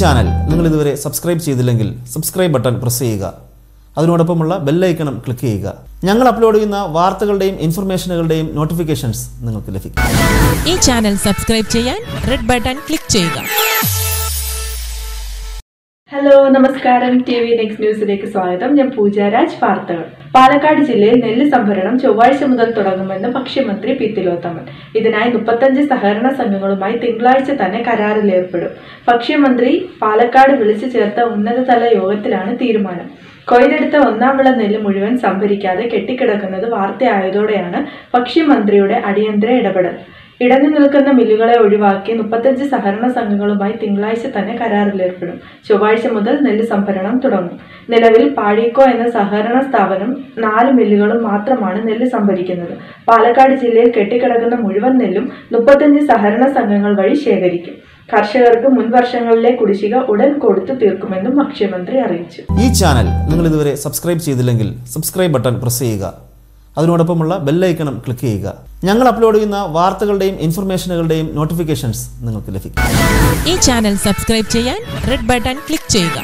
Channel നിങ്ങൾ ഇതുവരെ subscribe ചെയ്തില്ലെങ്കിൽ സബ്സ്ക്രൈബ് ബട്ടൺ പ്രസ് ചെയ്യുക. അതിനോടൊപ്പമുള്ള ബെല്ലൈക്കണം ക്ലിക്ക് ചെയ്യുക. ഞങ്ങൾ അപ്ലോഡ് ചെയ്യുന്ന വാർത്തകളുടെയും ഇൻഫർമേഷനുകളുടെയും നോട്ടിഫിക്കേഷൻസ് നിങ്ങൾക്ക് ലഭിക്കും. ഈ ചാനൽ സബ്സ്ക്രൈബ് ചെയ്യാൻ റെഡ് ബട്ടൺ ക്ലിക്ക് ചെയ്യുക. ഹലോ നമസ്കാരം. ടി വി നെക്സ്റ്റ് ന്യൂസിലേക്ക് സ്വാഗതം. ഞാൻ പൂജാരാജ് വാർത്തകൾ. പാലക്കാട് ജില്ലയിൽ നെല്ല് സംഭരണം ചൊവ്വാഴ്ച മുതൽ തുടങ്ങുമെന്ന് ഭക്ഷ്യമന്ത്രി പി. തിലോത്തമൻ. ഇതിനായി മുപ്പത്തഞ്ച് സഹകരണ സംഘങ്ങളുമായി തിങ്കളാഴ്ച തന്നെ കരാറിൽ ഏർപ്പെടും. ഭക്ഷ്യമന്ത്രി പാലക്കാട് വിളിച്ചു ചേർത്ത ഉന്നതതല യോഗത്തിലാണ് തീരുമാനം. കൊയ്തെടുത്ത ഒന്നാം വിള നെല്ല് മുഴുവൻ സംഭരിക്കാതെ കെട്ടിക്കിടക്കുന്നത് വാർത്തയായതോടെയാണ് ഭക്ഷ്യമന്ത്രിയുടെ അടിയന്തര ഇടപെടൽ. ഇടഞ്ഞു നിൽക്കുന്ന മില്ലുകളെ ഒഴിവാക്കി മുപ്പത്തഞ്ച് സഹകരണ സംഘങ്ങളുമായി തിങ്കളാഴ്ച തന്നെ കരാറിലേർപ്പെടും ചൊവ്വാഴ്ച മുതൽ നെല്ല് സംഭരണം തുടങ്ങും. നിലവിൽ പാഴീക്കോ എന്ന സഹകരണ സ്ഥാപനം നാല് മില്ലുകളും മാത്രമാണ് നെല്ല് സംഭരിക്കുന്നത്. പാലക്കാട് ജില്ലയിൽ കെട്ടിക്കിടക്കുന്ന മുഴുവൻ നെല്ലും മുപ്പത്തഞ്ച് സഹകരണ സംഘങ്ങൾ വഴി ശേഖരിക്കും. കർഷകർക്ക് മുൻവർഷങ്ങളിലെ കുടിശ്ശിക ഉടൻ കൊടുത്തു തീർക്കുമെന്നും ഭക്ഷ്യമന്ത്രി അറിയിച്ചു. ഈ ചാനൽ നിങ്ങൾ ഇതുവരെ സബ്സ്ക്രൈബ് ചെയ്തില്ലെങ്കിൽ സബ്സ്ക്രൈബ് ബട്ടൺ പ്രസ് ചെയ്യുക. അതിനോടൊപ്പമുള്ള ബെല്ലൈക്കണം ക്ലിക്ക് ചെയ്യുക. ഞങ്ങൾ അപ്ലോഡ് ചെയ്യുന്ന വാർത്തകളുടെയും ഇൻഫർമേഷനുകളുടെയും നോട്ടിഫിക്കേഷൻസ് നിങ്ങൾക്ക് ലഭിക്കും. ഈ ചാനൽ സബ്സ്ക്രൈബ് ചെയ്യാൻ റെഡ് ബട്ടൺ ക്ലിക്ക് ചെയ്യുക.